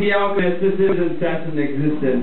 The Alchemist, this is Assassin Existence.